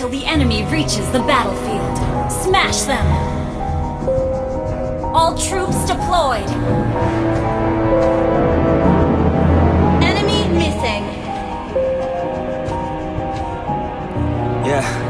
till the enemy reaches the battlefield. Smash them! All troops deployed! Enemy missing! Yeah.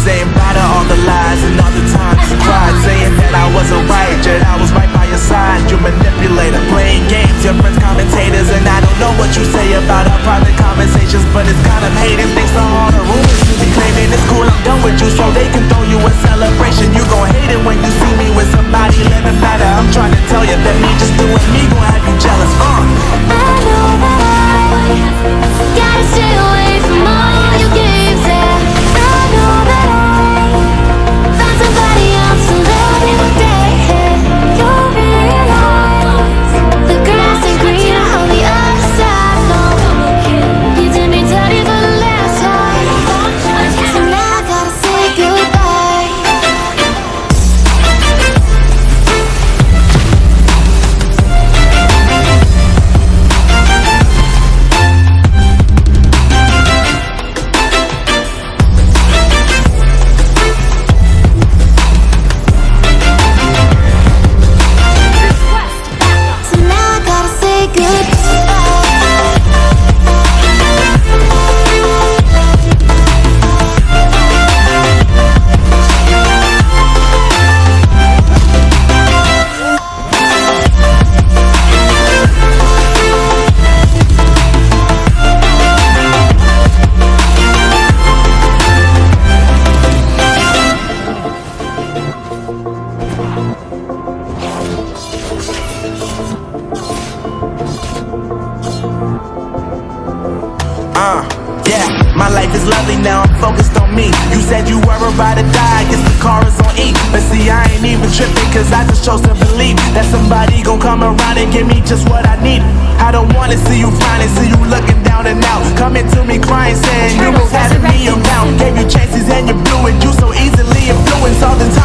Saying bye to all the lies and all the times you cried Saying that I wasn't right, yet I was right by your side. You manipulator, playing games, your friends commentators And I don't know what you say about our private conversations But it's kind of hating, thanks to all the rumors you be claiming. It's cool, I'm done with you, so they can throw you aside now I'm focused on me. You said you were about to die, guess the car is on E. But see, I ain't even tripping, cause I just chose to believe that somebody gon' come around and give me just what I need. I don't wanna see you finally see you looking down and out. Coming to me crying, saying you was having me around. Gave you chances and you blew it. You so easily influenced. All the times